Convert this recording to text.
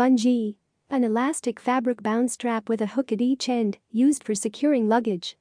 Bungee. An elastic fabric bound strap with a hook at each end, used for securing luggage.